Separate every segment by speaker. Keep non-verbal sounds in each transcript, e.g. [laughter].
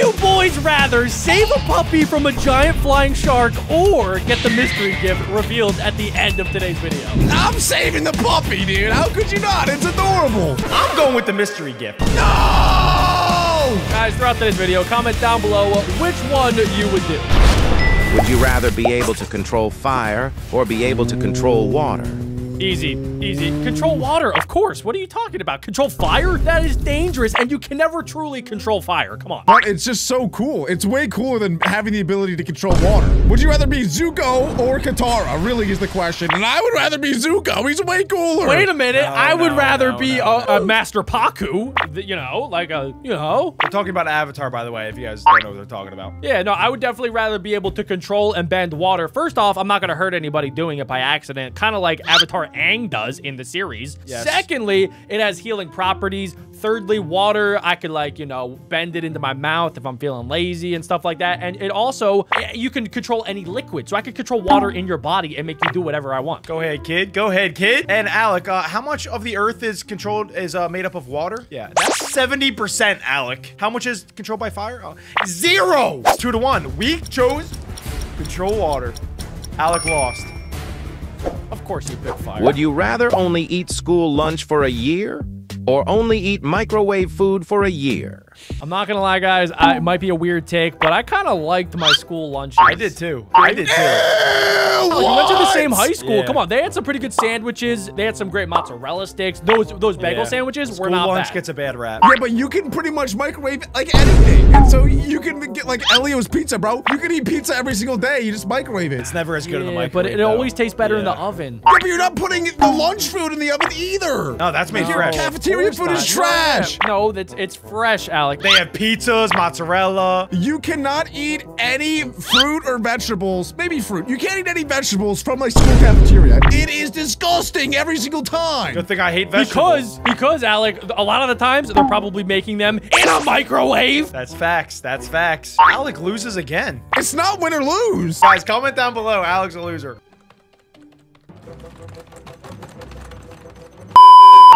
Speaker 1: you boys rather save a puppy from a giant flying shark or get the mystery gift revealed at the end of today's video?
Speaker 2: I'm saving the puppy, dude. How could you not? It's adorable.
Speaker 3: I'm going with the mystery gift.
Speaker 2: No!
Speaker 1: Guys, throughout today's video, comment down below which one you would do.
Speaker 4: Would you rather be able to control fire or be able to control water?
Speaker 1: Easy, easy. Control water, of course. What are you talking about? Control fire? That is dangerous, and you can never truly control fire. Come on.
Speaker 2: But it's just so cool. It's way cooler than having the ability to control water. Would you rather be Zuko or Katara? Really is the question. And I would rather be Zuko. He's way cooler.
Speaker 1: Wait a minute. I would
Speaker 3: no,
Speaker 1: rather
Speaker 3: no,
Speaker 1: be
Speaker 3: no,
Speaker 1: a, a Master Pakku. You know, like a, you know.
Speaker 3: We're talking about Avatar, by the way, if you guys don't know what they're talking about.
Speaker 1: Yeah, no, I would definitely rather be able to control and bend water. First off, I'm not going to hurt anybody doing it by accident, kind of like Avatar Aang does in the series.
Speaker 3: Yes.
Speaker 1: Secondly, it has healing properties. Thirdly, water, I could like, you know, bend it into my mouth if I'm feeling lazy and stuff like that. And it also, eh, you can control any liquid. So I could control water in your body and make you do whatever I want.
Speaker 3: Go ahead, kid. Go ahead, kid. And Alec, uh, how much of the Earth is controlled is uh, made up of water? Yeah, that's seventy percent, Alec. How much is controlled by fire? Uh, zero. It's two to one. We chose control water. Alec lost.
Speaker 1: Of course you pick fire.
Speaker 4: Would you rather only eat school lunch for a year or only eat microwave food for a year?
Speaker 1: I'm not gonna lie, guys. I, it might be a weird take, but I kind of liked my school lunches.
Speaker 3: I did too. I did too.
Speaker 1: Oh, you went to the same high school.
Speaker 3: Yeah.
Speaker 1: Come on, they had some pretty good sandwiches. They had some great mozzarella sticks. Those those bagel
Speaker 3: Yeah.
Speaker 1: sandwiches
Speaker 3: School
Speaker 1: were not
Speaker 3: lunch
Speaker 1: bad.
Speaker 3: gets a bad rap.
Speaker 2: Yeah, but you can pretty much microwave like anything. And so you can get like Ellio's pizza, bro. You can eat pizza every single day. You just microwave it.
Speaker 3: It's never as good in the microwave.
Speaker 1: but it
Speaker 3: though.
Speaker 1: always tastes better in the oven.
Speaker 2: Yeah, but you're not putting the lunch food in the oven either.
Speaker 3: No, that's made
Speaker 1: No,
Speaker 3: fresh.
Speaker 2: cafeteria food
Speaker 1: course
Speaker 2: is trash.
Speaker 1: No, that's it's fresh, Alec.
Speaker 3: They have pizzas, mozzarella.
Speaker 2: You cannot eat any fruit or vegetables. Maybe fruit. You can't eat any vegetables from my school cafeteria. It is disgusting every single time.
Speaker 3: Good thing I hate vegetables.
Speaker 1: Because because Alec, a lot of the times they're probably making them in a microwave.
Speaker 3: That's facts. That's facts. Alec loses again.
Speaker 2: It's not win or lose.
Speaker 3: Guys, comment down below. Alec's a loser.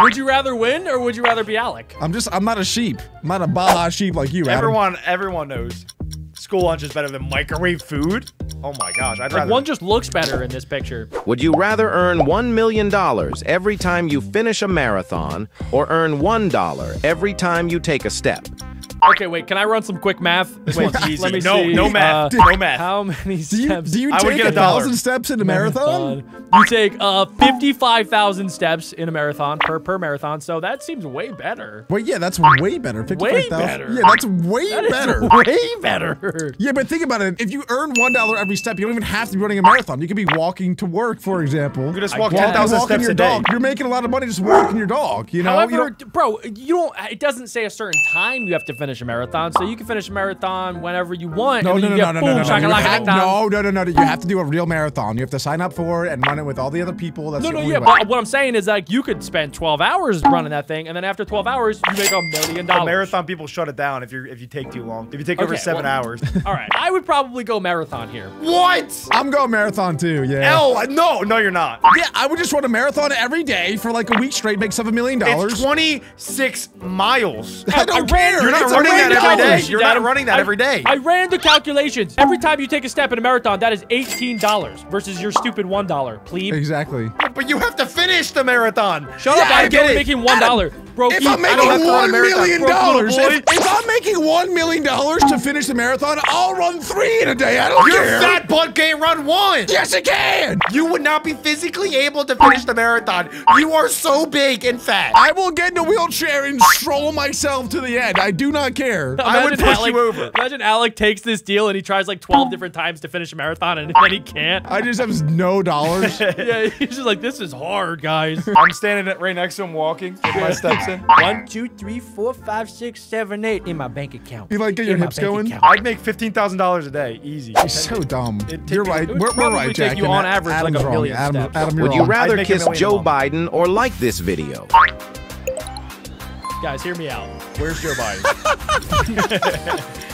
Speaker 1: Would you rather win or would you rather be Alec?
Speaker 2: I'm just, I'm not a sheep. I'm not a Baja sheep like you, Adam.
Speaker 3: Everyone, everyone knows. School lunch is better than microwave food. Oh my gosh, I'd
Speaker 1: Like
Speaker 3: rather.
Speaker 1: one just looks better in this picture.
Speaker 4: Would you rather earn $1 million every time you finish a marathon or earn $1 every time you take a step?
Speaker 1: Okay, wait. Can I run some quick math?
Speaker 3: This
Speaker 1: Wait,
Speaker 3: one's easy.
Speaker 1: Let me
Speaker 3: no,
Speaker 1: see.
Speaker 3: no math.
Speaker 1: Uh,
Speaker 3: no math.
Speaker 1: How many
Speaker 2: Do you,
Speaker 1: steps?
Speaker 2: do you take a
Speaker 3: a
Speaker 2: thousand steps in a marathon?
Speaker 1: You take uh 55,000 steps in a marathon per per marathon, so that seems way better.
Speaker 2: Well, yeah, that's way better. 55,000.
Speaker 1: better.
Speaker 2: Yeah, that's way
Speaker 1: That is
Speaker 2: better. [laughs]
Speaker 1: way better.
Speaker 2: Yeah, but think about it. If you earn one dollar every step, you don't even have to be running a marathon. You could be walking to work, for example.
Speaker 3: You can just walk 10,000 steps
Speaker 2: your
Speaker 3: a day.
Speaker 2: dog. You're making a lot of money just walking your dog. You know. You
Speaker 1: However,
Speaker 2: don't-
Speaker 1: bro, you don't. It doesn't say a certain time you have to finish a marathon, so you can finish a marathon whenever you want.
Speaker 2: no,
Speaker 1: and
Speaker 2: no,
Speaker 1: then
Speaker 2: no,
Speaker 1: you
Speaker 2: no,
Speaker 1: get
Speaker 2: no, no,
Speaker 1: boom,
Speaker 2: no, no. You
Speaker 1: shakalaka,
Speaker 2: have-
Speaker 1: knockdown.
Speaker 2: no, no, no, no, no. You have to do a real marathon. You have to sign up for it and run it with all the other people. That's
Speaker 1: No,
Speaker 2: the
Speaker 1: no,
Speaker 2: only
Speaker 1: yeah,
Speaker 2: way.
Speaker 1: but what I'm saying is like you could spend 12 hours running that thing, and then after 12 hours, you make a million
Speaker 3: The
Speaker 1: dollars.
Speaker 3: marathon people shut it down if you if you take too long. If you take over
Speaker 1: Okay,
Speaker 3: seven
Speaker 1: well-
Speaker 3: hours. [laughs]
Speaker 1: All right, I would probably go marathon here.
Speaker 3: what?
Speaker 2: I'm going marathon too. Yeah.
Speaker 3: L? No, no, you're not.
Speaker 2: Yeah, I would just run a marathon every day for like a week straight, make seven million dollars.
Speaker 3: It's 26 miles.
Speaker 2: I don't
Speaker 1: I ran-
Speaker 2: care.
Speaker 3: You're not
Speaker 2: It's a
Speaker 3: running that every day. You're not running that
Speaker 1: I-
Speaker 3: every day.
Speaker 1: I ran the calculations. Every time you take a step in a marathon, that is $18 versus your stupid $1. Plebe.
Speaker 2: Exactly.
Speaker 3: But you have to finish the marathon.
Speaker 1: Shut
Speaker 2: Yeah,
Speaker 1: up,
Speaker 2: I
Speaker 1: I'm
Speaker 2: get it.
Speaker 1: making $1. Bro,
Speaker 2: If I'm making
Speaker 3: don't have to run a
Speaker 2: one
Speaker 3: marathon.
Speaker 2: million
Speaker 3: Broke little
Speaker 2: dollars, if, if I'm making one million dollars to finish the marathon, I'll run three in a day. I don't
Speaker 3: Your
Speaker 2: care.
Speaker 3: fat butt can't run one.
Speaker 2: Yes, it can.
Speaker 3: You would not be physically able to finish the marathon. You are so big and fat.
Speaker 2: I will get in a wheelchair and stroll myself to the end. I do not care.
Speaker 3: I would
Speaker 1: Imagine
Speaker 3: push
Speaker 1: Alec,
Speaker 3: you over.
Speaker 1: Imagine Alec takes this deal and he tries like 12 different times to finish a marathon and [laughs] then he can't.
Speaker 2: I just have no dollars. [laughs]
Speaker 1: yeah, he's just like, this is hard, guys. [laughs]
Speaker 3: I'm standing right next to him walking, getting my steps in.
Speaker 1: One, two, three, four, five, six, seven, eight in my bank account.
Speaker 2: You like get your
Speaker 1: In my
Speaker 2: hips going?
Speaker 1: account.
Speaker 3: I'd make $15,000 a day, easy.
Speaker 2: You're so dumb. You're right. We're, we're right, Jack.
Speaker 1: you on average like a
Speaker 2: wrong.
Speaker 1: million
Speaker 2: Adam,
Speaker 1: steps.
Speaker 2: Adam, you're
Speaker 4: Would you
Speaker 2: wrong.
Speaker 4: rather kiss Joe. Biden or like this video?
Speaker 1: Guys, hear me out.
Speaker 3: Where's Joe Biden?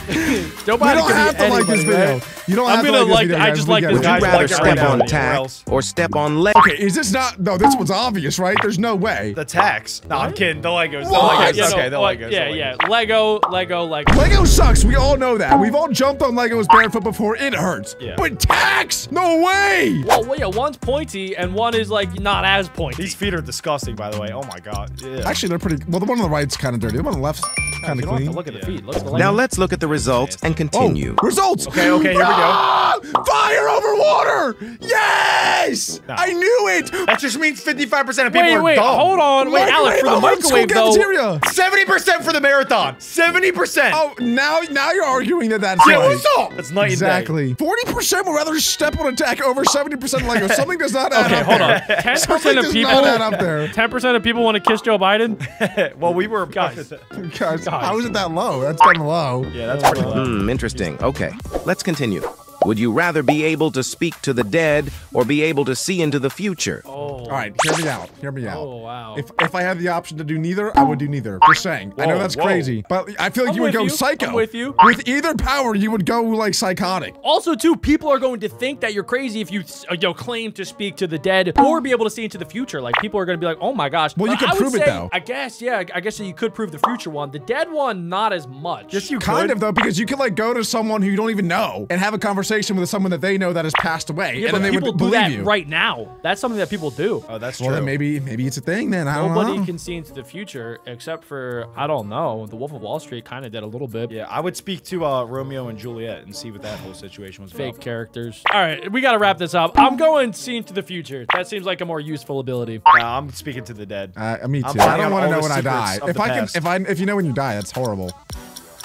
Speaker 3: [laughs]
Speaker 1: Joe [laughs]
Speaker 2: We
Speaker 1: you
Speaker 2: don't have to like this video.
Speaker 1: right?
Speaker 2: You don't
Speaker 1: I'm
Speaker 2: have to
Speaker 1: gonna
Speaker 2: like,
Speaker 1: like-
Speaker 2: this video,
Speaker 1: I just like this.
Speaker 4: Would you
Speaker 3: Guys,
Speaker 4: rather
Speaker 3: like
Speaker 4: step on
Speaker 3: anywhere
Speaker 4: tack
Speaker 3: else.
Speaker 4: or step on leg?
Speaker 2: Okay, is this not? No, this one's obvious, right? There's no way.
Speaker 3: The tax. No, I'm kidding. The Legos. The
Speaker 2: What?
Speaker 3: Legos.
Speaker 1: Yeah, no,
Speaker 3: okay, the Legos.
Speaker 1: Yeah,
Speaker 3: the
Speaker 1: yeah. Lego, Lego, Lego.
Speaker 2: Lego sucks. We all know that. We've all jumped on Legos barefoot before. It hurts.
Speaker 3: Yeah.
Speaker 2: But tax? No way.
Speaker 1: Well, well, yeah, one's pointy and one is like not as pointy.
Speaker 3: These feet are disgusting, by the way. Oh my god. Yeah.
Speaker 2: Actually, they're pretty. Well, the one on the right's kind of dirty. The one on the left's kind of
Speaker 1: don't have
Speaker 2: clean.
Speaker 1: to look at the
Speaker 3: Yeah.
Speaker 1: feet. Look at the
Speaker 4: Now let's look at the results and continue.
Speaker 2: Oh, results.
Speaker 3: Okay, okay, here we go.
Speaker 2: Ah! Fire over water. Yes.
Speaker 3: No.
Speaker 2: I knew it.
Speaker 3: that just means 55% of people
Speaker 1: Wait,
Speaker 3: are
Speaker 1: wait,
Speaker 3: dumb.
Speaker 1: hold on. Wait, Alec, for the
Speaker 2: over in school
Speaker 1: microwave though.
Speaker 3: 70% for the marathon. 70%.
Speaker 2: Oh, now now you're arguing that that's
Speaker 3: yeah,
Speaker 2: right.
Speaker 3: what's up? That's night
Speaker 2: Exactly. Forty percent would rather step on a tack over seventy percent Lego. [laughs] Something does not add
Speaker 1: Okay,
Speaker 2: up.
Speaker 1: hold on.
Speaker 2: there.
Speaker 1: Ten
Speaker 2: Something
Speaker 1: percent of
Speaker 2: does
Speaker 1: people.
Speaker 2: not add up there.
Speaker 1: Ten percent of people want to kiss Joe Biden. [laughs]
Speaker 3: well, we were
Speaker 1: Guys.
Speaker 2: Guys, [laughs] Guys, how is it that low? That's kind of low.
Speaker 3: Yeah, that's pretty low.
Speaker 4: Hmm, interesting. Okay, let's continue. Would you rather be able to speak to the dead or be able to see into the future?
Speaker 1: Oh.
Speaker 2: All right, hear me out. Hear me out.
Speaker 1: Oh wow.
Speaker 2: If if I had the option to do neither, I would do neither. Just saying. I know that's
Speaker 3: whoa.
Speaker 2: crazy, but I feel like
Speaker 1: I'm
Speaker 2: you would go
Speaker 1: you.
Speaker 2: psycho.
Speaker 1: I'm with you.
Speaker 2: With either power, you would go like psychotic.
Speaker 1: Also, too, people are going to think that you're crazy if you, uh, you know, claim to speak to the dead or be able to see into the future. Like, people are going to be like, "Oh my gosh."
Speaker 2: Well, you could
Speaker 1: I would
Speaker 2: prove it,
Speaker 1: say-
Speaker 2: though.
Speaker 1: I guess, yeah. I guess you could prove the future one. The dead one, not as much.
Speaker 3: Yes, you
Speaker 2: Kind
Speaker 3: could.
Speaker 2: of though, because you could like go to someone who you don't even know and have a conversation with someone that they know that has passed away,
Speaker 1: Yeah,
Speaker 2: and
Speaker 1: but
Speaker 2: then they would
Speaker 1: do
Speaker 2: believe
Speaker 1: that
Speaker 2: you.
Speaker 1: right now. That's something that people do.
Speaker 3: Oh, that's
Speaker 2: Well,
Speaker 3: true.
Speaker 2: then maybe maybe it's a thing. Then I don't
Speaker 1: Nobody can see into the future except for I don't know. The Wolf of Wall Street kind of did a little bit.
Speaker 3: Yeah, I would speak to uh, Romeo and Juliet and see what that whole situation was
Speaker 1: Fake
Speaker 3: about.
Speaker 1: characters. All right, we got to wrap this up. I'm going see into the future. That seems like a more useful ability.
Speaker 3: Nah, I'm speaking to the dead.
Speaker 2: Uh, me too.
Speaker 3: I'm
Speaker 2: I don't want to know when I die. If I can, if I, if you know when you die, that's horrible.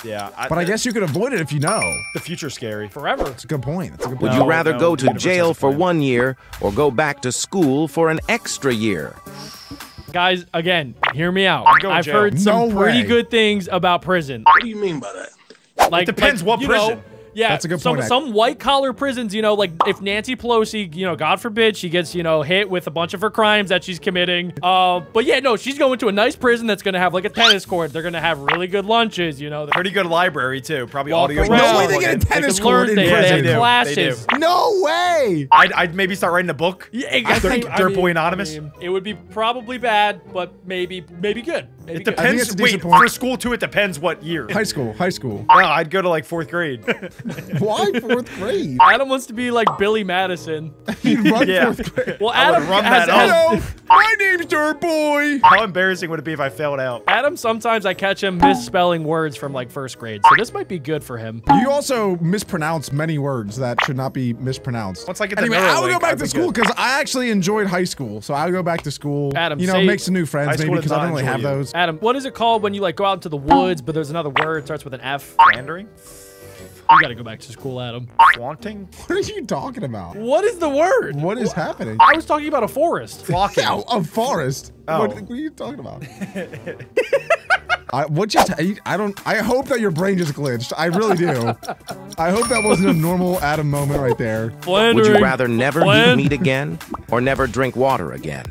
Speaker 3: Yeah,
Speaker 2: But I guess you could avoid it if you know.
Speaker 3: the future's scary.
Speaker 1: Forever.
Speaker 2: That's a good point. That's a good
Speaker 4: Would
Speaker 2: point.
Speaker 4: you rather
Speaker 3: no,
Speaker 4: go to jail for one year or go back to school for an extra year?
Speaker 1: Guys, again, hear me out.
Speaker 3: I'm going
Speaker 1: I've
Speaker 3: jail.
Speaker 1: heard some
Speaker 2: No
Speaker 1: pretty good things about prison.
Speaker 5: What do you mean by that?
Speaker 1: Like
Speaker 3: depends
Speaker 1: like,
Speaker 3: what
Speaker 1: you know,
Speaker 3: prison.
Speaker 1: Yeah,
Speaker 2: That's a good
Speaker 1: some,
Speaker 2: point,
Speaker 1: Some white collar prisons, you know, like if Nancy Pelosi, you know, God forbid, she gets, you know, hit with a bunch of her crimes that she's committing. Uh, but yeah, no, she's going to a nice prison that's gonna have like a tennis court. They're gonna have really good lunches, you know.
Speaker 3: Pretty good library too. Probably
Speaker 1: Walk
Speaker 3: audio.
Speaker 1: around.
Speaker 2: No way they get a tennis court in
Speaker 1: things.
Speaker 2: prison.
Speaker 1: They
Speaker 3: They
Speaker 1: have
Speaker 3: they
Speaker 1: classes.
Speaker 2: No way.
Speaker 3: I'd, I'd maybe start writing a book.
Speaker 1: Yeah, exactly.
Speaker 3: Dirt-
Speaker 1: I
Speaker 3: Dirt
Speaker 1: mean-
Speaker 3: Boy Anonymous?
Speaker 1: I mean, it would be probably bad, but maybe maybe good. Maybe
Speaker 3: It
Speaker 1: good.
Speaker 2: I think
Speaker 3: depends.
Speaker 2: it's a
Speaker 3: Wait, for school too, it depends what year.
Speaker 2: High school. High school.
Speaker 3: No, [laughs] uh, I'd go to like fourth grade. [laughs]
Speaker 2: Why fourth grade?
Speaker 1: Adam wants to be like Billy Madison. [laughs]
Speaker 2: You'd run
Speaker 3: Yeah.
Speaker 2: fourth grade.
Speaker 1: Well,
Speaker 3: I would
Speaker 1: Adam
Speaker 3: run
Speaker 1: has,
Speaker 3: that up.
Speaker 2: Hello, my name's Dirt Boy.
Speaker 3: How embarrassing would it be if I failed out?
Speaker 1: Adam sometimes I catch him misspelling words from like first grade, so this might be good for him.
Speaker 2: You also mispronounce many words that should not be mispronounced.
Speaker 3: Once I get the
Speaker 2: anyway, I would go back
Speaker 3: I'd
Speaker 2: to
Speaker 3: be
Speaker 2: school because I actually enjoyed high school. So I'll go back to school.
Speaker 1: Adam,
Speaker 2: you know,
Speaker 1: say-
Speaker 2: make some new friends maybe because I don't really have
Speaker 3: you.
Speaker 2: those.
Speaker 1: Adam, what is it called when you like go out into the oh. woods, but there's another word starts with an F?
Speaker 3: Flandering?
Speaker 1: You gotta go back to school, Adam.
Speaker 3: Flaunting?
Speaker 2: What are you talking about?
Speaker 1: What is the word?
Speaker 2: What is happening?
Speaker 1: I was talking about a forest.
Speaker 3: Flocking.
Speaker 2: Yeah, a forest.
Speaker 3: Oh.
Speaker 2: What, what are you talking about? [laughs] I, what you t- I don't. I hope that your brain just glitched. I really do. I hope that wasn't a normal Adam moment right there.
Speaker 1: Flandering.
Speaker 4: Would you rather never
Speaker 1: Flan-
Speaker 4: eat meat again or never drink water again?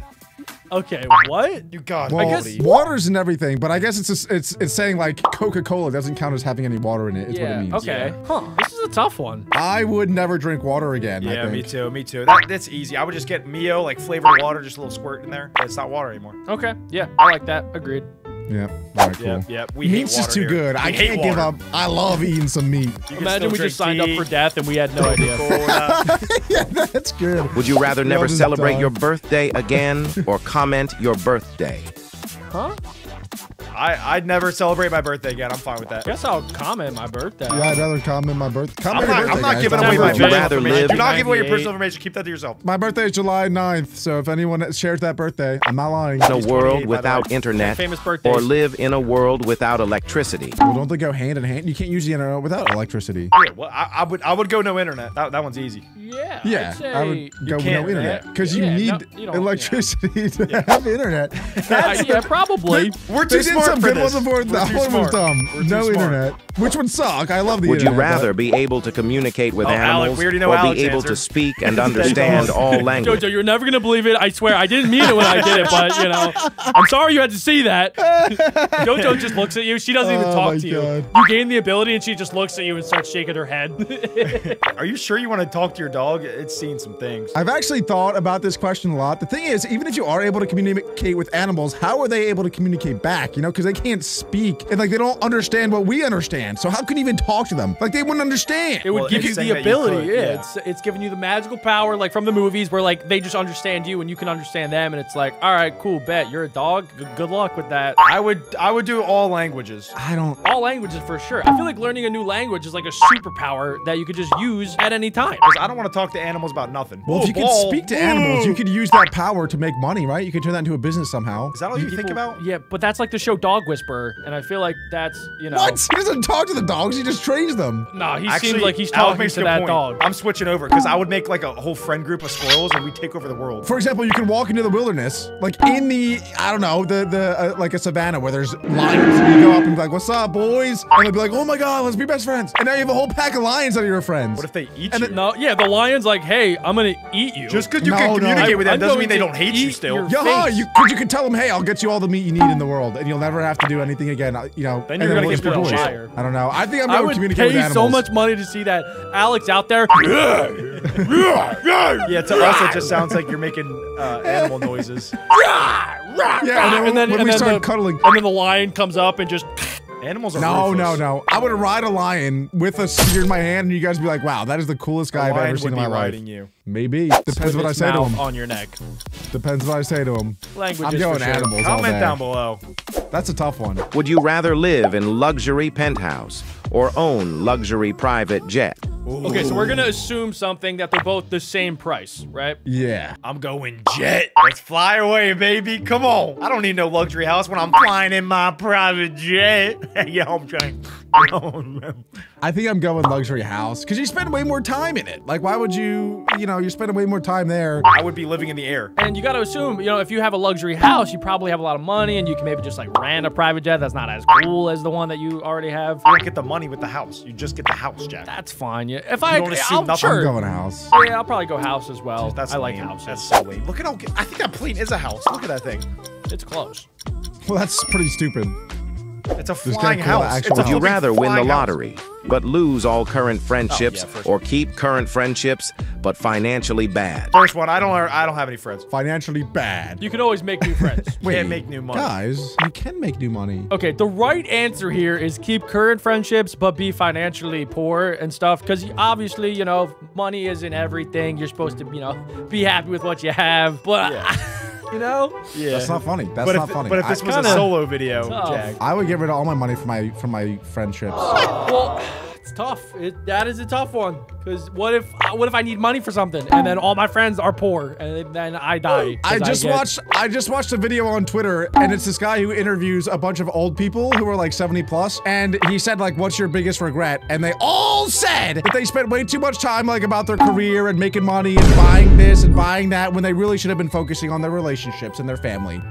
Speaker 1: Okay, what?
Speaker 3: You got
Speaker 2: Well,
Speaker 1: guess-
Speaker 2: water's and everything, but I guess it's just, it's it's saying like Coca-Cola doesn't count as having any water in it. Is what
Speaker 1: yeah.
Speaker 2: it means.
Speaker 1: Okay. Huh. This is a tough one.
Speaker 2: I would never drink water again. I
Speaker 3: Yeah,
Speaker 2: think.
Speaker 3: me too. Me too. That, that's easy. I would just get Mio, like flavored water, just a little squirt in there. But it's not water anymore.
Speaker 1: Okay. Yeah, I like that. Agreed.
Speaker 2: Yeah. All right. Cool.
Speaker 3: Yeah, yeah. We
Speaker 2: Meat's just too
Speaker 3: here.
Speaker 2: good.
Speaker 3: We
Speaker 2: I can't give up. I love eating some meat.
Speaker 1: Imagine we just signed up for death and we had no [laughs] idea. [laughs]
Speaker 2: Yeah, that's good.
Speaker 4: Would you rather never celebrate
Speaker 2: die.
Speaker 4: your birthday again or comment your birthday?
Speaker 1: Huh?
Speaker 3: I, I'd never celebrate my birthday again. I'm fine with that.
Speaker 1: I Guess I'll comment my birthday.
Speaker 2: Yeah, I'd rather comment my birthday.
Speaker 3: I'm
Speaker 2: Comment
Speaker 3: not,
Speaker 2: your
Speaker 3: I'm not
Speaker 2: guys.
Speaker 3: giving
Speaker 2: Don't
Speaker 3: away my
Speaker 2: worry
Speaker 4: Would you
Speaker 3: personal
Speaker 4: rather
Speaker 3: information.
Speaker 4: live-
Speaker 3: Do not give away your
Speaker 1: 98?
Speaker 3: personal information. Keep that to yourself.
Speaker 2: My birthday is July 9th, so if anyone shares that birthday, I'm not lying.
Speaker 4: In a
Speaker 3: He's 28,
Speaker 4: world
Speaker 3: the
Speaker 4: without
Speaker 3: way.
Speaker 4: internet
Speaker 1: Famous birthdays.
Speaker 4: or live in a world without electricity?
Speaker 2: Well, don't they go hand in hand? You can't use the internet without electricity.
Speaker 3: Yeah, well, I, I would I would go no internet. That, that one's easy.
Speaker 1: Yeah.
Speaker 2: Yeah,
Speaker 1: I'd say,
Speaker 2: I would go no
Speaker 3: can't,
Speaker 2: internet
Speaker 3: right?
Speaker 2: because you
Speaker 1: Yeah,
Speaker 2: need
Speaker 1: no, you don't-
Speaker 2: electricity to have internet.
Speaker 1: Uh, [laughs] yeah, probably.
Speaker 3: We're too
Speaker 2: They did
Speaker 3: smart smart
Speaker 2: some
Speaker 3: for
Speaker 2: good
Speaker 3: this.
Speaker 2: ones before.
Speaker 3: We're
Speaker 2: That one was dumb. No
Speaker 3: smart.
Speaker 2: internet, which would suck. I love the
Speaker 4: Would you
Speaker 2: internet. but-
Speaker 4: rather be able to communicate with
Speaker 3: Oh, Alec,
Speaker 4: animals
Speaker 3: we already know
Speaker 4: or
Speaker 3: Alec's
Speaker 4: be able
Speaker 3: answer.
Speaker 4: to speak and [laughs] understand all language?
Speaker 1: Jojo, you're never gonna believe it. I swear, I didn't mean it when I did it, but you know, I'm sorry you had to see that. [laughs] Jojo just looks at you. She doesn't even
Speaker 2: Oh
Speaker 1: talk
Speaker 2: my
Speaker 1: to you.
Speaker 2: God.
Speaker 1: You gain the ability, and she just looks at you and starts shaking her head. [laughs]
Speaker 3: Are you sure you want to talk to your dog? It's seen some things.
Speaker 2: I've actually thought about this question a lot. The thing is, even if you are able to communicate with animals, how are they able to communicate back? You know, because they can't speak and like they don't understand what we understand. So how can you even talk to them? Like they wouldn't understand.
Speaker 1: It would
Speaker 3: Well,
Speaker 1: give you the
Speaker 3: that you
Speaker 1: ability.
Speaker 3: could,
Speaker 1: yeah,
Speaker 3: yeah.
Speaker 1: it's it's giving you the magical power, like from the movies, where like they just understand you and you can understand them, and it's like, all right, cool, bet you're a dog. Good, good luck with that.
Speaker 3: I would I would do all languages.
Speaker 2: I don't.
Speaker 1: All languages for sure. I feel like learning a new language is like a superpower that you could just use at any time.
Speaker 3: Because I don't want to talk to animals about nothing.
Speaker 2: Well,
Speaker 3: Ooh,
Speaker 2: if oh, you could
Speaker 3: ball.
Speaker 2: speak to animals, you could use that power to make money, right? You could turn that into a business somehow.
Speaker 3: Is that all you, think about?
Speaker 1: Yeah, but that's like the show Dog Whisperer, and I feel like that's you know.
Speaker 2: What? He doesn't talk to the dogs. He just trains them.
Speaker 1: No, he
Speaker 3: Actually,
Speaker 1: seems like he's talking to
Speaker 3: a good
Speaker 1: that
Speaker 3: point.
Speaker 1: dog.
Speaker 3: I'm switching over because I would make like a whole friend group of squirrels and we take over the world.
Speaker 2: For example, you can walk into the wilderness, like in the, I don't know, the the uh, like a savannah where there's lions. And you go up and be like, "What's up, boys?" And they'll be like, "Oh my god, let's be best friends." And now you have a whole pack of lions that are your friends.
Speaker 3: What if they eat
Speaker 2: And
Speaker 3: you?
Speaker 2: it-
Speaker 1: No, yeah, the lion's like, hey, I'm gonna eat you.
Speaker 3: Just because you
Speaker 2: No,
Speaker 3: can
Speaker 2: no.
Speaker 3: communicate with them
Speaker 1: I'm
Speaker 3: doesn't mean they don't hate you still.
Speaker 2: Yeah,
Speaker 1: face.
Speaker 2: you could you could tell them, "Hey, I'll get you all the meat you need in the world, and you'll never have to do anything again." uh, You know,
Speaker 3: Then you're gonna get
Speaker 2: just
Speaker 3: put in
Speaker 2: boys.
Speaker 1: jail.
Speaker 2: I don't know. I think I'm going to I
Speaker 1: would
Speaker 2: communicate
Speaker 1: pay
Speaker 2: with
Speaker 1: so much money to see that Alex out there. [laughs]
Speaker 3: Yeah, to us it just sounds like you're making uh, animal noises. [laughs]
Speaker 2: Yeah, and then,
Speaker 1: and then,
Speaker 2: when
Speaker 1: and
Speaker 2: we
Speaker 1: then
Speaker 2: start
Speaker 1: the,
Speaker 2: cuddling.
Speaker 1: and then the lion comes up and just.
Speaker 3: Animals are
Speaker 2: No, no,
Speaker 3: ruthless.
Speaker 2: no. I would ride a lion with a spear in my hand, and you guys would be like, "Wow, that is the coolest guy I've ever seen in my life."
Speaker 3: riding you.
Speaker 2: Maybe depends
Speaker 1: with
Speaker 2: what I say to him.
Speaker 1: on your neck.
Speaker 2: Depends what I say to him.
Speaker 1: Languages
Speaker 2: I'm going
Speaker 1: for sure.
Speaker 2: animals all
Speaker 3: Comment
Speaker 2: day.
Speaker 3: down below.
Speaker 2: That's a tough one.
Speaker 4: Would you rather live in luxury penthouse or own luxury private jet?
Speaker 1: Okay, so we're gonna assume something that they're both the same price, right?
Speaker 2: Yeah.
Speaker 3: I'm going jet. Let's fly away, baby. Come on. I don't need no luxury house when I'm flying in my private jet. [laughs] yeah, I'm trying.
Speaker 2: I think I'm going luxury house because you spend way more time in it. Like, why would you? You know, you're spending way more time there.
Speaker 3: I would be living in the air.
Speaker 1: And you gotta assume, you know, if you have a luxury house, you probably have a lot of money, and you can maybe just like rent a private jet that's not as cool as the one that you already have.
Speaker 3: You don't get the money with the house. You just get the house, Jack.
Speaker 1: That's fine. If I,
Speaker 3: don't assume
Speaker 1: I'll,
Speaker 3: nothing.
Speaker 1: sure.
Speaker 2: I'm going house.
Speaker 1: Yeah, I'll probably go house as well.
Speaker 3: That's
Speaker 1: I like
Speaker 3: lame.
Speaker 1: houses.
Speaker 3: That's so lame. Look at how. I think that plane is a house. Look at that thing.
Speaker 1: It's close.
Speaker 2: Well, that's pretty stupid.
Speaker 3: It's a flying
Speaker 2: kinda cool
Speaker 3: house. It's a
Speaker 4: Would you rather win the
Speaker 3: flying house.
Speaker 4: lottery, but lose all current oh, friendships,
Speaker 3: yeah,
Speaker 4: or keep current friendships, but financially bad?
Speaker 3: First one. I don't. I don't have any friends.
Speaker 2: Financially bad.
Speaker 1: You can always make new friends. [laughs]
Speaker 3: We Can't make new money.
Speaker 2: Guys, you can make new money.
Speaker 1: Okay, the right answer here is keep current friendships, but be financially poor and stuff. Because obviously, you know, money isn't everything. You're supposed to, you know, be happy with what you have. But, you know,
Speaker 3: Yeah.
Speaker 2: That's not funny. That's
Speaker 3: but
Speaker 2: not
Speaker 3: if,
Speaker 2: funny.
Speaker 3: But if
Speaker 2: I-
Speaker 3: this was
Speaker 1: kinda-
Speaker 3: a solo video,
Speaker 1: Tough.
Speaker 3: Jack.
Speaker 2: I would get rid of all my money for my for my friendships.
Speaker 1: well, it's tough. It, that is a tough one. Because what if, what if I need money for something and then all my friends are poor and then I die?
Speaker 2: I just
Speaker 1: get-
Speaker 2: watched I just watched a video on Twitter and it's this guy who interviews a bunch of old people who are like 70 plus and he said like what's your biggest regret and they all said that they spent way too much time like about their career and making money and buying this and buying that when they really should have been focusing on their relationships and their family.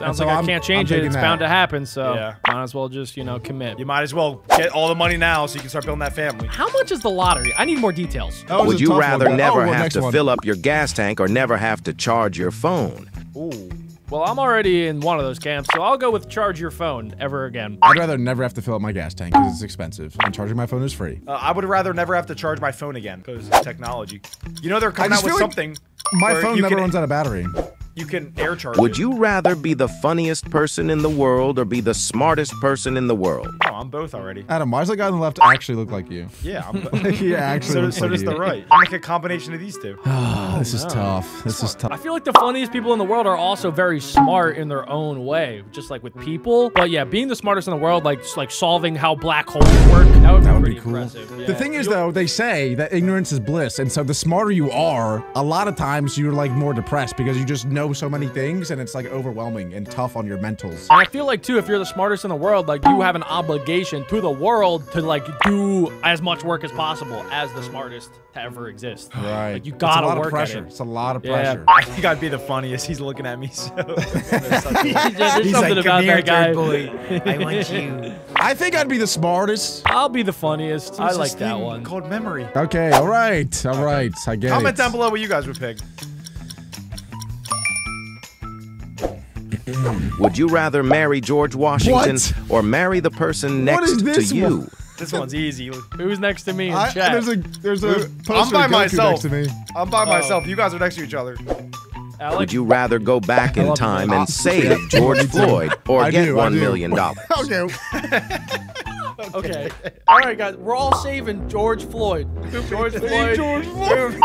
Speaker 1: Sounds
Speaker 2: so
Speaker 1: like I
Speaker 2: I'm-
Speaker 1: can't change it. It's
Speaker 2: that.
Speaker 1: bound to happen. So
Speaker 3: Yeah.
Speaker 1: might as well just, you know, commit.
Speaker 3: You might as well get all the money now so you can start building that family.
Speaker 1: How much is the lottery? I need more details.
Speaker 4: Would you
Speaker 2: tough one,
Speaker 4: rather never
Speaker 2: oh, well,
Speaker 4: have to
Speaker 2: one.
Speaker 4: fill up your gas tank or never have to charge your phone? Ooh.
Speaker 1: Well, I'm already in one of those camps, so I'll go with charge your phone ever again.
Speaker 2: I'd rather never have to fill up my gas tank because it's expensive and charging my phone is free.
Speaker 3: Uh, I would rather never have to charge my phone again because of technology. You know they're coming out with
Speaker 2: like
Speaker 3: something.
Speaker 2: My phone never
Speaker 3: can,
Speaker 2: runs out of battery.
Speaker 3: You can air charge.
Speaker 4: Would
Speaker 3: it.
Speaker 4: you rather be the funniest person in the world or be the smartest person in the world?
Speaker 3: Oh, I'm both already.
Speaker 2: Adam, why does the guy on the left actually look like you?
Speaker 3: Yeah, I'm. [laughs]
Speaker 2: he actually
Speaker 3: so
Speaker 2: looks
Speaker 3: so
Speaker 2: like
Speaker 3: does
Speaker 2: you.
Speaker 3: the right. I'm [laughs] like a combination of these two.
Speaker 2: Oh, [sighs] this is oh, tough. This is tough.
Speaker 1: I feel like the funniest people in the world are also very smart in their own way, just like with people. But yeah, being the smartest in the world, like like solving how black holes work, that would,
Speaker 2: That
Speaker 1: be
Speaker 2: would
Speaker 1: pretty
Speaker 2: be cool.
Speaker 1: impressive.
Speaker 2: The
Speaker 1: Yeah.
Speaker 2: thing is,
Speaker 1: You'll-
Speaker 2: though, they say that ignorance is bliss, and so the smarter you are, a lot of times you're like more depressed because you just know so many things, and it's like overwhelming and tough on your mentals.
Speaker 1: And I feel like too, if you're the smartest in the world, like you have an obligation to the world to like do as much work as possible as the smartest to ever exist. [sighs]
Speaker 2: Right.
Speaker 1: Like you
Speaker 2: It's
Speaker 1: gotta
Speaker 2: a lot
Speaker 1: work
Speaker 2: of pressure.
Speaker 1: it.
Speaker 2: It's a lot of
Speaker 1: Yeah.
Speaker 2: pressure.
Speaker 3: I think I'd be the funniest. He's looking at me so. [laughs] [laughs]
Speaker 1: There's [laughs] something
Speaker 3: He's
Speaker 1: about
Speaker 3: like, "Come here,
Speaker 1: that guy.
Speaker 3: third boy. I want you.
Speaker 2: I think I'd be the smartest.
Speaker 1: I'll be the funniest. I like
Speaker 3: this
Speaker 1: that
Speaker 3: thing
Speaker 1: one.
Speaker 3: Called memory.
Speaker 2: Okay, all right, all right. I get
Speaker 3: Comment
Speaker 2: it.
Speaker 3: down below what you guys would pick.
Speaker 4: Would you rather marry George Washington
Speaker 2: What?
Speaker 4: or marry the person next to
Speaker 2: this
Speaker 4: you?
Speaker 2: one?
Speaker 3: This one's easy.
Speaker 1: Who's next to me in
Speaker 2: I,
Speaker 1: chat?
Speaker 2: there's a there's a poster
Speaker 3: I'm by
Speaker 2: Goku
Speaker 3: myself.
Speaker 2: next to me.
Speaker 3: I'm by oh. myself. You guys are next to each other.
Speaker 1: Alec?
Speaker 4: Would you rather go back in time and save [laughs] George Floyd or
Speaker 2: I
Speaker 4: get
Speaker 2: do, I
Speaker 4: one
Speaker 2: do.
Speaker 4: million dollars? [laughs]
Speaker 2: Okay. [laughs]
Speaker 1: Okay. [laughs] All right, guys. We're all saving George Floyd. George Floyd.
Speaker 2: George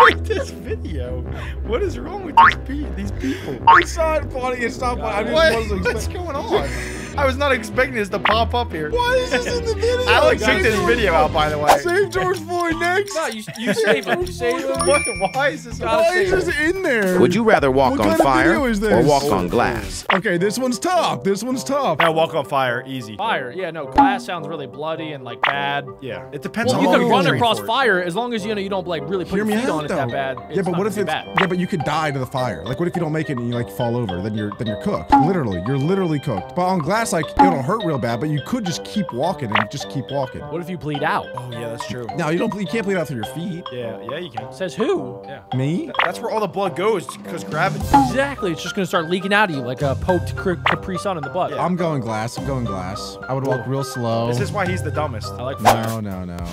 Speaker 3: make this video. What is wrong with these, pe- these people?
Speaker 2: It's not funny. It's not funny. I just
Speaker 3: What? What's going on? I was not expecting this to pop up here.
Speaker 2: Why is this in the [laughs] video?
Speaker 3: Alex
Speaker 2: Save
Speaker 3: took this
Speaker 2: George
Speaker 3: video out, by the way.
Speaker 2: Save George Floyd next.
Speaker 1: No, you, you save him. You save him.
Speaker 3: What? Why is this?
Speaker 2: Why is this in there?
Speaker 4: Would you rather walk
Speaker 2: What
Speaker 4: on fire or walk on glass?
Speaker 2: Okay, this one's tough. This one's tough.
Speaker 3: Now walk on fire, easy.
Speaker 1: Fire. Yeah, no. Glass sounds really bloody and like bad.
Speaker 3: Yeah, it depends
Speaker 1: Well,
Speaker 3: on
Speaker 1: you
Speaker 3: how
Speaker 1: can
Speaker 3: long
Speaker 1: run
Speaker 3: you're
Speaker 1: across fire as long as you know you don't like really put
Speaker 2: Hear
Speaker 1: your
Speaker 2: me
Speaker 1: feet
Speaker 2: out
Speaker 1: on it
Speaker 2: though.
Speaker 1: that bad.
Speaker 2: yeah, but what if
Speaker 1: gonna
Speaker 2: it's
Speaker 1: bad.
Speaker 2: yeah, but you could die to the fire. Like, what if you don't make it and you like fall over? Then you're then you're cooked. Literally, you're literally cooked. But on glass, like it don't hurt real bad, but you could just keep walking and just keep walking.
Speaker 1: What if you bleed out?
Speaker 3: Oh yeah, that's true.
Speaker 2: No, you don't. You can't bleed out through your feet.
Speaker 3: Yeah, yeah, you can.
Speaker 1: Says who?
Speaker 3: Yeah,
Speaker 2: Me?
Speaker 3: that's where all the blood goes because gravity.
Speaker 1: Exactly. It's just gonna start leaking out of you like a poked Capri Capri Sun in the butt.
Speaker 3: Yeah.
Speaker 2: I'm going glass. I'm going glass. I would walk real slow.
Speaker 3: This is why he's the dumbest.
Speaker 1: I like fire.
Speaker 2: no, no, no,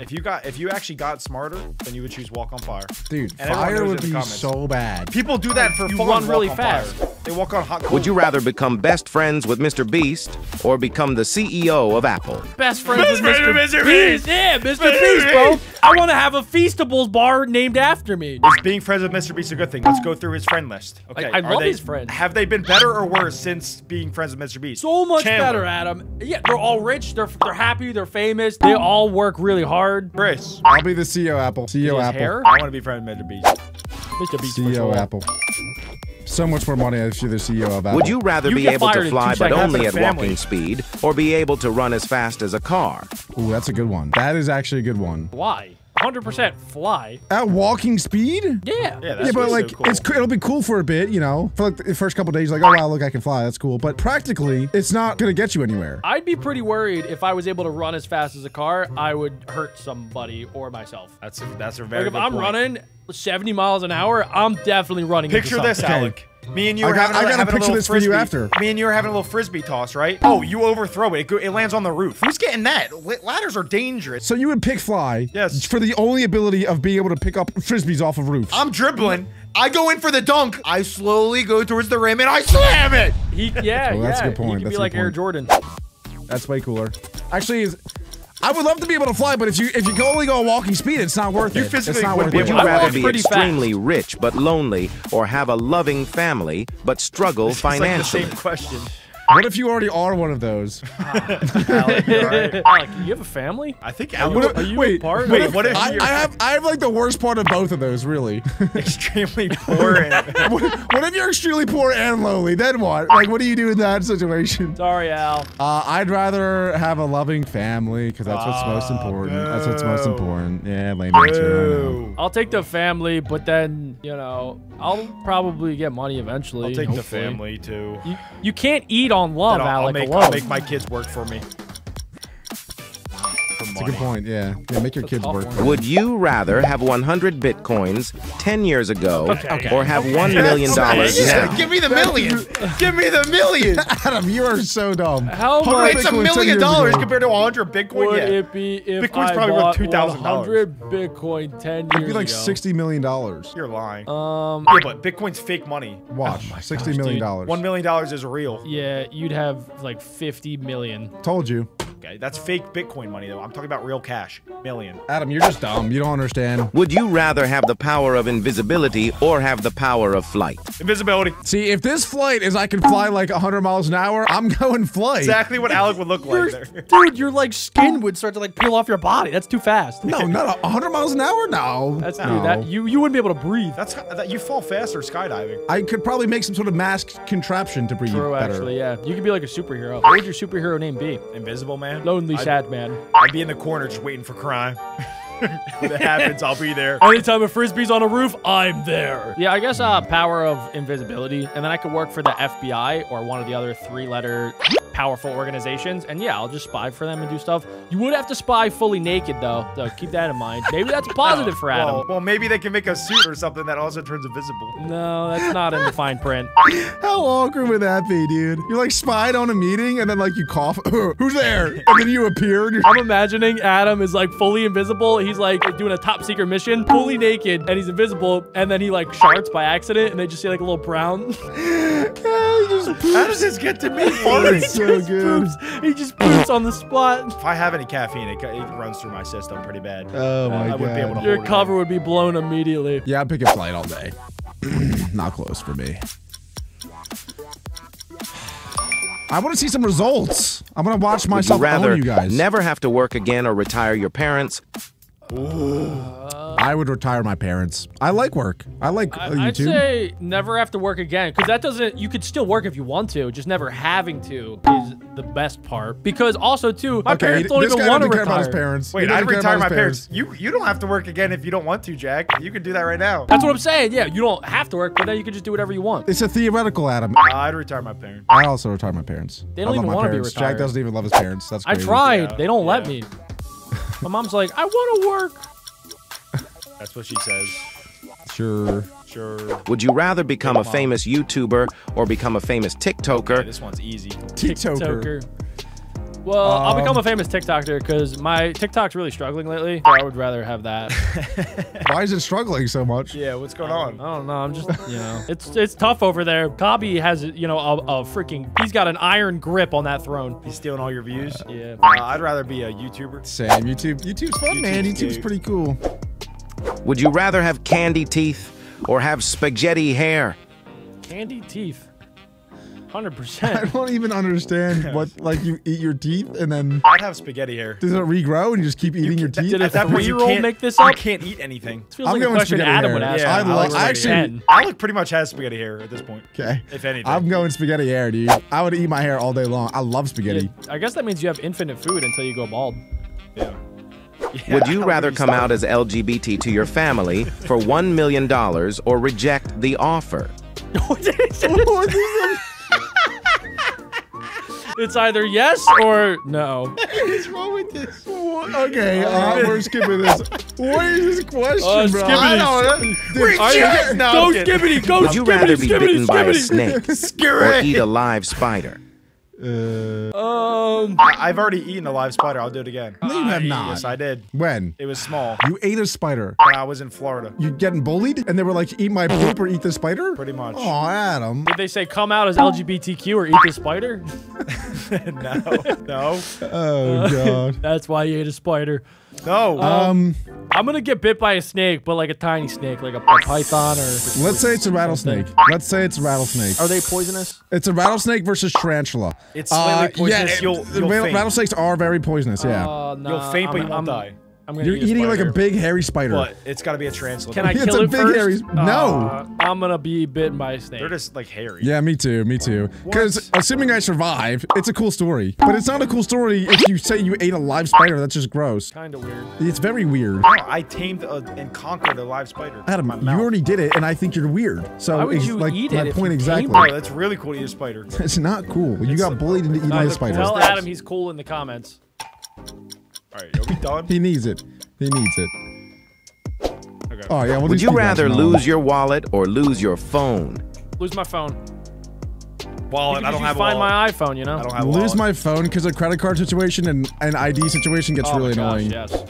Speaker 3: If you got, if you actually got smarter, then you would choose walk on fire.
Speaker 2: dude.
Speaker 3: And
Speaker 2: Fire would be
Speaker 3: comments.
Speaker 2: so bad.
Speaker 3: People do that for
Speaker 1: You
Speaker 3: fun.
Speaker 1: run really fast.
Speaker 3: fire. They walk on hot coals.
Speaker 4: Would you rather become best friends with Mr. Beast or become the CEO of Apple?
Speaker 1: Best friends
Speaker 3: Best
Speaker 1: with
Speaker 3: friend
Speaker 1: Mr.
Speaker 3: Mr.
Speaker 1: Beast.
Speaker 3: Beast.
Speaker 1: Yeah, Mr.
Speaker 3: Mr.
Speaker 1: Beast, bro. I want to have a Feastables bar named after me.
Speaker 3: Is being friends with Mr. Beast a good thing? Let's go through his friend list. Okay,
Speaker 1: I
Speaker 3: are
Speaker 1: love
Speaker 3: they-
Speaker 1: his friends.
Speaker 3: Have they been better or worse since being friends with Mr. Beast?
Speaker 1: So much
Speaker 3: Chandler.
Speaker 1: better, Adam. Yeah, they're all rich. They're they're happy. They're famous. They all work really hard.
Speaker 3: Chris,
Speaker 2: I'll be the CEO Apple. CEO
Speaker 1: His
Speaker 2: Apple.
Speaker 1: hair?
Speaker 3: I want to be friends with Mr. Beast.
Speaker 1: Mr. Beast
Speaker 2: CEO
Speaker 1: sure.
Speaker 2: Apple. So much more money if you're the CEO of Apple.
Speaker 4: Would you rather
Speaker 1: You
Speaker 4: be able to fly but only at walking speed or be able to run as fast as a car?
Speaker 2: Ooh, that's a good one. That is actually a good one.
Speaker 1: Fly. 100% fly.
Speaker 2: At walking speed?
Speaker 1: Yeah.
Speaker 3: Yeah, that's
Speaker 2: yeah, but
Speaker 3: so
Speaker 2: like
Speaker 3: cool.
Speaker 2: it's co- it'll be cool for a bit, you know. For like the first couple days, like oh wow, look, I can fly. That's cool. But practically, it's not gonna get you anywhere.
Speaker 1: I'd be pretty worried if I was able to run as fast as a car, I would hurt somebody or myself.
Speaker 3: That's a, that's a very
Speaker 1: Like if
Speaker 3: good
Speaker 1: I'm
Speaker 3: point.
Speaker 1: running 70 miles an hour, I'm definitely running. into
Speaker 3: Picture this,
Speaker 1: something.
Speaker 3: Alec. Me and you
Speaker 2: I
Speaker 3: were
Speaker 2: got-
Speaker 3: having,
Speaker 2: I
Speaker 3: a-
Speaker 2: gotta
Speaker 3: having a
Speaker 2: picture
Speaker 3: little
Speaker 2: this for you
Speaker 3: frisbee.
Speaker 2: after.
Speaker 3: Me and you were having a little frisbee toss, right? Oh, you overthrow it. It, go, it lands on the roof. Who's getting that? L- ladders are dangerous.
Speaker 2: So you would pick fly.
Speaker 3: Yes.
Speaker 2: For the only ability of being able to pick up frisbees off of roofs.
Speaker 3: I'm dribbling. I go in for the dunk. I slowly go towards the rim and I slam it.
Speaker 1: He, yeah,
Speaker 2: Oh, that's a
Speaker 1: yeah.
Speaker 2: good point.
Speaker 1: He could
Speaker 2: That's
Speaker 1: be like
Speaker 2: good
Speaker 1: Air. Jordan.
Speaker 2: That's way cooler. Actually, is I would love to be able to fly, but if you if you can only go at walking speed, it's not worth
Speaker 3: You
Speaker 2: it.
Speaker 3: physically
Speaker 2: it's not
Speaker 3: wouldn't
Speaker 2: worth
Speaker 3: be
Speaker 2: it.
Speaker 4: Would you rather be
Speaker 1: pretty fast.
Speaker 4: extremely rich but lonely or have a loving family but struggle
Speaker 3: It's like the
Speaker 4: financially? [laughs]
Speaker 3: same question.
Speaker 2: What if you already are one of those? [laughs]
Speaker 3: Alec, you all right? [laughs]
Speaker 1: Alec, you have a family?
Speaker 3: I think
Speaker 2: What
Speaker 3: Alec
Speaker 2: if-
Speaker 1: Are you
Speaker 2: wait,
Speaker 1: a part?
Speaker 3: wait,
Speaker 1: of
Speaker 3: what if
Speaker 2: I, I have I have like the worst part of both of those, really. [laughs]
Speaker 3: extremely poor and
Speaker 2: what, what if you're extremely poor and lonely? Then what? Like, what do you do in that situation?
Speaker 1: Sorry, Al.
Speaker 2: Uh, I'd rather have a loving family because that's what's most
Speaker 3: Ah,
Speaker 2: important. That's what's most important. Yeah, lame answer.
Speaker 1: I'll take the family, but then, you know, I'll probably get money eventually.
Speaker 3: I'll take the family too.
Speaker 1: You, you can't eat on love,
Speaker 3: Then I'll, make. I'll make my kids work for me. For
Speaker 2: That's a good point. Yeah, yeah. Make your
Speaker 1: That's
Speaker 2: kids
Speaker 1: tough
Speaker 2: work.
Speaker 1: one.
Speaker 4: Would you rather have 100 bitcoins 10 years ago
Speaker 1: Okay.
Speaker 4: or have $1 million now?
Speaker 3: Give me the million. [laughs] Give me the million.
Speaker 2: Adam, you are so dumb.
Speaker 1: How
Speaker 2: Hundred
Speaker 1: much
Speaker 3: It's a
Speaker 2: Bitcoin 10
Speaker 3: million
Speaker 2: years
Speaker 3: dollars compared to 100 Bitcoin.
Speaker 1: would
Speaker 3: yeah.
Speaker 1: it be if
Speaker 3: Bitcoin's
Speaker 1: I
Speaker 3: probably worth
Speaker 1: bought
Speaker 3: $2,000.
Speaker 1: 100 Bitcoin 10 years ago.
Speaker 2: It'd be like
Speaker 1: ago?
Speaker 2: sixty million dollars.
Speaker 3: You're lying.
Speaker 1: Um,
Speaker 3: yeah, but Bitcoin's fake money.
Speaker 2: Watch, sixty
Speaker 1: gosh,
Speaker 2: million
Speaker 1: dude.
Speaker 2: dollars.
Speaker 3: One million dollars is real.
Speaker 1: yeah, you'd have like 50 million.
Speaker 2: Told you,
Speaker 3: Okay, that's fake Bitcoin money though. I'm talking about real cash. Million.
Speaker 2: Adam. You're just dumb. You don't understand.
Speaker 4: Would you rather have the power of invisibility or have the power of flight?
Speaker 3: Invisibility.
Speaker 2: See, if this flight is I can fly like hundred miles an hour, I'm going flight.
Speaker 3: Exactly what Alec would look like there.
Speaker 1: dude, your like skin would start to like peel off your body. That's too fast. [laughs]
Speaker 2: No, not hundred miles an hour. No,
Speaker 1: That's
Speaker 2: no.
Speaker 1: dude, that you you wouldn't be able to breathe.
Speaker 3: That's that you fall faster skydiving.
Speaker 2: I could probably make some sort of mask contraption to breathe
Speaker 1: True,
Speaker 2: better.
Speaker 1: actually, yeah. You could be like a superhero. What would your superhero name be?
Speaker 3: Invisible man. Man.
Speaker 1: Lonely
Speaker 3: I'd,
Speaker 1: sad man.
Speaker 3: I'd be in the corner just waiting for crime. [laughs] when it happens, I'll be there.
Speaker 1: Anytime a frisbee's on a roof, I'm there. Yeah, I guess uh, power of invisibility, and then I could work for the FBI or one of the other three-letter powerful organizations, and yeah, I'll just spy for them and do stuff. You would have to spy fully naked though, so keep that in mind. Maybe that's [laughs] positive for Adam.
Speaker 3: Well, well, maybe they can make a suit or something that also turns invisible.
Speaker 1: No, that's not in the fine print. [laughs]
Speaker 2: How awkward would that be, dude? You're like spied on a meeting and then like you cough. [laughs] Who's there? And then you appear and you're
Speaker 1: I'm imagining Adam is like fully invisible. He's like doing a top secret mission, fully naked, and he's invisible. And then he like sharts by accident, and they just see like a little brown.
Speaker 3: How does this get to me? [laughs]
Speaker 2: It's so good.
Speaker 1: Poops. He just poops on the spot.
Speaker 3: If I have any caffeine, it, it runs through my system pretty bad.
Speaker 2: Oh uh, my
Speaker 3: I
Speaker 2: god.
Speaker 3: wouldn't be able to
Speaker 1: Your
Speaker 3: hold it
Speaker 1: cover would be blown immediately.
Speaker 2: Yeah, I'm picking flight all day. [clears throat] Not close for me. I want to see some results. I'm gonna watch
Speaker 4: Would you
Speaker 2: myself
Speaker 4: rather
Speaker 2: own you guys.
Speaker 4: never have to work again or retire your parents?
Speaker 2: I would retire my parents. I like work. I like uh,
Speaker 1: I'd say never have to work again because that doesn't. You could still work if you want to. Just never having to is the best part. Because also too, my
Speaker 2: okay,
Speaker 1: parents don't
Speaker 2: this
Speaker 1: even
Speaker 2: guy
Speaker 1: want to
Speaker 2: doesn't care
Speaker 1: retire.
Speaker 2: about his parents.
Speaker 3: Wait,
Speaker 2: He doesn't
Speaker 3: I'd
Speaker 2: care
Speaker 3: retire my
Speaker 2: his
Speaker 3: parents. You you don't have to work again if you don't want to, Jack. You can do that right now.
Speaker 1: That's what I'm saying. Yeah, you don't have to work, but then you can just do whatever you want.
Speaker 2: It's a theoretical, Adam.
Speaker 3: Uh, I'd retire my parents.
Speaker 2: I also retire my parents.
Speaker 1: They don't even wanna be
Speaker 2: retired. Jack doesn't even love his parents. That's
Speaker 1: I tried.
Speaker 3: Yeah,
Speaker 1: they don't let me. My mom's like, I want to work.
Speaker 3: That's what she says.
Speaker 2: Sure.
Speaker 3: Sure.
Speaker 4: Would you rather become a famous YouTuber or become a famous
Speaker 3: Okay,
Speaker 4: TikToker?
Speaker 3: this one's easy.
Speaker 2: TikToker.
Speaker 1: TikToker. Well, I'll
Speaker 2: Um,
Speaker 1: become a famous TikToker because my TikTok's really struggling lately. So I would rather have that. [laughs]
Speaker 2: Why is it struggling so much?
Speaker 3: Yeah, what's going
Speaker 1: I
Speaker 3: on?
Speaker 1: I don't know. I'm just, you know, [laughs] it's it's tough over there. Khaby has, you know, a, a freaking. He's got an iron grip on that throne.
Speaker 3: He's stealing all your views.
Speaker 1: Yeah.
Speaker 3: Uh, I'd rather be a YouTuber.
Speaker 2: Same. YouTube. YouTube's fun, man.
Speaker 3: YouTube's
Speaker 2: YouTube's pretty cool.
Speaker 4: Would you rather have candy teeth or have spaghetti hair?
Speaker 1: Candy teeth. Hundred [laughs]
Speaker 2: I don't even understand [laughs] what like you eat your teeth and then
Speaker 3: I'd have spaghetti hair.
Speaker 2: does it regrow and you just keep eating your teeth?
Speaker 1: did
Speaker 3: At that point, you
Speaker 1: three-year-old
Speaker 3: can't
Speaker 1: make this
Speaker 3: You
Speaker 1: up?
Speaker 3: can't eat anything.
Speaker 1: Feels
Speaker 2: I'm
Speaker 1: like a
Speaker 2: going
Speaker 1: question
Speaker 2: spaghetti
Speaker 1: Adam
Speaker 2: hair.
Speaker 1: would ask.
Speaker 3: Yeah, I
Speaker 1: I
Speaker 3: like
Speaker 2: I
Speaker 1: like
Speaker 2: actually-
Speaker 1: 10.
Speaker 3: Alec pretty much has spaghetti hair at this point.
Speaker 2: Okay.
Speaker 3: If anything.
Speaker 2: I'm going spaghetti hair, dude. I would eat my hair all day long. I love spaghetti.
Speaker 1: Yeah, I guess that means you have infinite food until you go bald.
Speaker 3: Yeah.
Speaker 4: Would you rather come
Speaker 3: stop?
Speaker 4: out as LGBT to your family for $1 million or reject the offer? [laughs]
Speaker 1: it's either yes or no.
Speaker 2: What's wrong with this? Okay, uh, [laughs] we're skipping this. What is this question,
Speaker 1: Uh,
Speaker 2: bro?
Speaker 1: skippity.
Speaker 2: I don't know. Dude,
Speaker 1: Are you-
Speaker 3: Yes, no,
Speaker 1: go
Speaker 3: I'm kidding.
Speaker 1: skibbity, go
Speaker 4: Would you rather be
Speaker 1: skibbity,
Speaker 4: bitten by a snake [laughs] or eat a live spider?
Speaker 2: Uh,
Speaker 1: Um,
Speaker 3: I- I've already eaten a live spider. I'll do it again.
Speaker 2: no, you have not.
Speaker 3: Yes, I did.
Speaker 2: when?
Speaker 3: It was small
Speaker 2: You ate a spider.
Speaker 3: when I was in Florida.
Speaker 2: You getting bullied? And they were like, eat my poop or eat the spider?
Speaker 3: Pretty much.
Speaker 2: Oh, Adam.
Speaker 1: did they say come out as LGBTQ or eat the spider? [laughs] [laughs]
Speaker 3: no, no,
Speaker 2: Oh, God. [laughs]
Speaker 1: That's why you ate a spider.
Speaker 3: no.
Speaker 2: Um,
Speaker 1: I'm gonna get bit by a snake, but like a tiny snake, like a, a python or.
Speaker 2: let's say it's a rattlesnake. Let's say it's a rattlesnake.
Speaker 1: Are they poisonous?
Speaker 2: It's a rattlesnake versus tarantula.
Speaker 3: It's slightly poisonous.
Speaker 2: Yeah,
Speaker 3: You'll-
Speaker 2: the
Speaker 3: you'll
Speaker 2: rattle-
Speaker 3: faint.
Speaker 2: are very poisonous. Yeah,
Speaker 1: Uh, nah,
Speaker 3: You'll faint, but
Speaker 1: I'm-
Speaker 3: you won't
Speaker 1: I'm-
Speaker 3: die.
Speaker 1: I'm gonna
Speaker 2: you're
Speaker 1: eat a
Speaker 2: eating like a big hairy spider.
Speaker 3: But it's got to be a tarantula.
Speaker 1: Can I
Speaker 2: It's
Speaker 1: kill
Speaker 2: a
Speaker 1: it
Speaker 2: big
Speaker 1: first?
Speaker 2: hairy- no.
Speaker 1: Uh, I'm gonna be bitten by a snake.
Speaker 3: They're just like hairy.
Speaker 2: Yeah, me too. Me too. Because assuming I survive, it's a cool story. But it's not a cool story if you say you ate a live spider. That's just gross.
Speaker 1: Kind of weird.
Speaker 2: It's very weird.
Speaker 3: No, I tamed a, and conquered a live spider.
Speaker 2: Adam,
Speaker 3: with
Speaker 2: you
Speaker 3: my mouth.
Speaker 2: already did it, and I think you're weird. So
Speaker 1: Why would
Speaker 2: it's
Speaker 1: you
Speaker 2: like
Speaker 1: eat
Speaker 2: my
Speaker 1: it if
Speaker 2: point
Speaker 1: you
Speaker 2: exactly.
Speaker 1: tamed
Speaker 3: Oh, that's really cool to eat a spider. [laughs]
Speaker 2: It's not cool. You
Speaker 3: It's
Speaker 2: got bullied into eating a spider.
Speaker 1: Tell. Adam he's cool in the comments.
Speaker 3: All right, are we done?
Speaker 2: He needs it. He needs it.
Speaker 3: Okay.
Speaker 2: Oh yeah. Well,
Speaker 4: Would you rather
Speaker 2: know.
Speaker 4: lose your wallet or lose your phone?
Speaker 1: Lose my phone.
Speaker 3: Wallet.
Speaker 1: You
Speaker 3: I don't have
Speaker 1: find
Speaker 3: wallet.
Speaker 1: my iPhone. You know.
Speaker 3: I don't have
Speaker 2: lose
Speaker 3: wallet.
Speaker 2: my phone because a credit card situation and an ID situation gets
Speaker 1: oh
Speaker 2: really
Speaker 1: my gosh,
Speaker 2: annoying.
Speaker 1: Yes.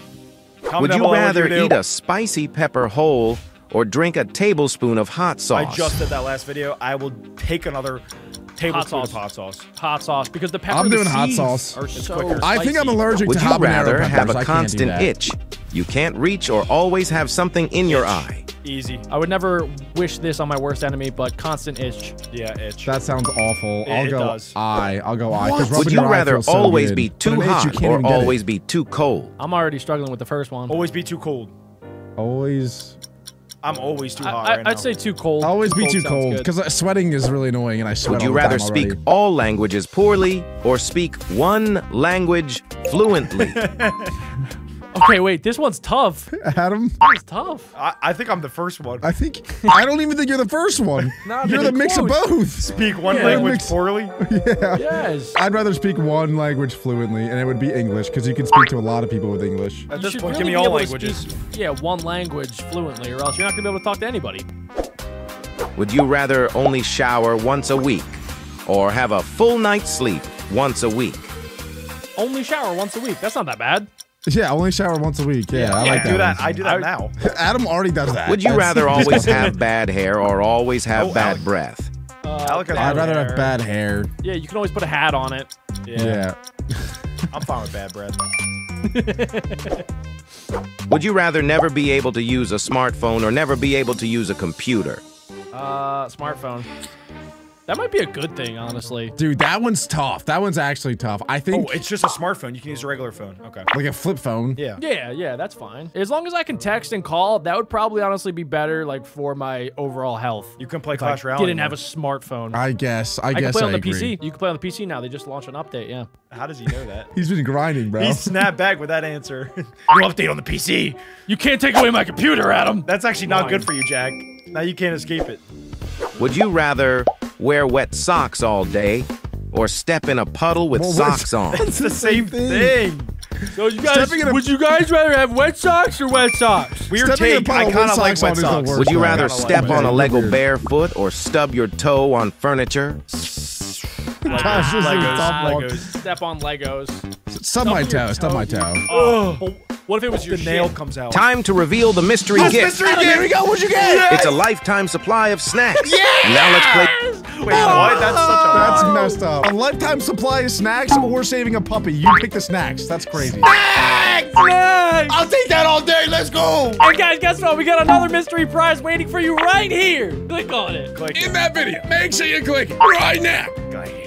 Speaker 3: Comment
Speaker 4: Would
Speaker 3: down
Speaker 4: you
Speaker 3: below what
Speaker 4: rather
Speaker 3: do.
Speaker 4: eat a spicy pepper whole or drink a tablespoon of hot sauce?
Speaker 3: I just did that last video. I will take another tablespoon of
Speaker 1: sauce.
Speaker 3: hot sauce.
Speaker 1: Hot sauce because the pepper.
Speaker 2: I'm
Speaker 1: the
Speaker 2: doing hot sauce.
Speaker 1: Are so
Speaker 3: quicker.
Speaker 2: I think I'm allergic
Speaker 4: Would
Speaker 2: to
Speaker 4: you
Speaker 2: habanero
Speaker 4: rather
Speaker 2: peppers.
Speaker 4: have
Speaker 2: I
Speaker 4: a
Speaker 2: can't do
Speaker 4: constant itch? You can't reach or always have something in your eye.
Speaker 3: Easy.
Speaker 1: I would never wish this on my worst enemy, but constant itch.
Speaker 3: Yeah, itch.
Speaker 2: That sounds awful.
Speaker 3: It-
Speaker 2: I'll
Speaker 3: it
Speaker 2: go
Speaker 3: does.
Speaker 2: eye. I'll go eye. 'cause
Speaker 4: Would you rather
Speaker 2: so
Speaker 4: always
Speaker 2: good.
Speaker 4: be too
Speaker 2: an itch, you
Speaker 4: hot
Speaker 2: can't
Speaker 4: or
Speaker 2: even it.
Speaker 4: always be too cold?
Speaker 1: I'm already struggling with the first one.
Speaker 3: Always be too cold.
Speaker 2: Always.
Speaker 3: I'm always too hot
Speaker 1: I,
Speaker 3: right
Speaker 1: I'd
Speaker 3: now.
Speaker 1: say too cold.
Speaker 2: Always be too cold because uh, sweating is really annoying, and I sweat.
Speaker 4: Would you
Speaker 2: all
Speaker 4: rather
Speaker 2: time
Speaker 4: speak
Speaker 2: already.
Speaker 4: all languages poorly or speak one language fluently? [laughs]
Speaker 1: Okay, wait. This one's tough. [laughs]
Speaker 2: Adam?
Speaker 1: It's tough.
Speaker 3: I, I think I'm the first one.
Speaker 2: I think I don't even think you're the first one. [laughs]
Speaker 1: Not
Speaker 2: you're the
Speaker 1: even
Speaker 2: mix of both.
Speaker 3: Speak one
Speaker 1: Yeah.
Speaker 3: language
Speaker 2: Mix-
Speaker 3: poorly. [laughs]
Speaker 2: yeah.
Speaker 1: Yes.
Speaker 2: I'd rather speak one language fluently, and it would be English, because you can speak to a lot of people with English.
Speaker 3: At
Speaker 1: You
Speaker 3: this point,
Speaker 1: really
Speaker 3: give me all languages.
Speaker 1: speak, yeah, one language fluently, or else you're not gonna be able to talk to anybody.
Speaker 4: Would you rather only shower once a week or have a full night's sleep once a week?
Speaker 1: Only shower once a week. That's not that bad.
Speaker 2: Yeah, I only shower once a week. Yeah, I
Speaker 3: Yeah,
Speaker 2: like
Speaker 3: do
Speaker 2: that.
Speaker 3: that. I do that now. [laughs]
Speaker 2: Adam already does that.
Speaker 4: Would you
Speaker 2: That's-
Speaker 4: rather [laughs] always [laughs] have bad hair or always have
Speaker 3: Oh,
Speaker 4: bad
Speaker 3: Alex.
Speaker 4: breath?
Speaker 1: Uh,
Speaker 3: Alec has
Speaker 1: bad
Speaker 2: I'd rather
Speaker 1: hair.
Speaker 2: have bad hair.
Speaker 1: Yeah, you can always put a hat on it.
Speaker 2: Yeah.
Speaker 3: I'm fine with bad breath.
Speaker 4: Would you rather never be able to use a smartphone or never be able to use a computer?
Speaker 1: Uh, smartphone. That might be a good thing, honestly.
Speaker 2: Dude, that one's tough. That one's actually tough. I think
Speaker 3: Oh, it's just a smartphone. You can use a regular phone. Okay.
Speaker 2: like a flip phone.
Speaker 3: Yeah.
Speaker 1: Yeah, yeah, that's fine. As long as I can text and call, that would probably honestly be better, like for my overall health.
Speaker 3: You can play Clash Royale.
Speaker 1: didn't have a smartphone.
Speaker 2: I guess. I,
Speaker 1: I can
Speaker 2: guess
Speaker 1: play
Speaker 2: I
Speaker 1: on the
Speaker 2: agree.
Speaker 1: PC. You can play on the PC now. They just launched an update. Yeah.
Speaker 3: How does he know that? [laughs]
Speaker 2: He's been grinding, bro.
Speaker 3: He snapped back with that answer. [laughs] New update on the PC.
Speaker 1: You can't take away my computer, Adam.
Speaker 3: That's actually not
Speaker 1: Fine.
Speaker 3: good for you, Jack. Now you can't escape it.
Speaker 4: Would you rather wear wet socks all day or step in a puddle with
Speaker 2: Well,
Speaker 4: socks on? [laughs]
Speaker 3: It's the same thing.
Speaker 1: So you
Speaker 2: guys- Stepping in a-
Speaker 1: would you guys rather have wet socks or wet socks?
Speaker 3: Weird
Speaker 2: Stepping in a
Speaker 3: take. I kind of like
Speaker 2: socks
Speaker 3: wet
Speaker 2: on
Speaker 3: socks.
Speaker 4: Would you rather
Speaker 3: kinda like
Speaker 4: step on a Lego
Speaker 2: weird.
Speaker 4: barefoot or stub your toe on furniture? [laughs]
Speaker 2: Gosh, this
Speaker 3: Legos. Legos.
Speaker 1: Step on Legos.
Speaker 2: Stub my
Speaker 1: Stub your
Speaker 2: toe. Stub my
Speaker 1: toe.
Speaker 2: toe.
Speaker 1: Oh, but what if it was your
Speaker 3: The nail
Speaker 1: shin?
Speaker 3: comes out.
Speaker 4: Time to reveal the mystery gift.
Speaker 3: mystery gift.
Speaker 2: Here we go. What'd you get?
Speaker 4: It's a lifetime supply of snacks. Now let's play.
Speaker 3: Wait, what? Oh! That's such a
Speaker 2: That's
Speaker 3: lie.
Speaker 2: messed up. A lifetime supply of snacks or saving a puppy. You pick the snacks. That's crazy. Snacks. snacks.
Speaker 3: I'll take that all day. Let's go.
Speaker 1: And guys, guess what? We got another mystery prize waiting for you right here. Click on it.
Speaker 3: Click
Speaker 2: In that video, make sure you click it right now.
Speaker 3: it.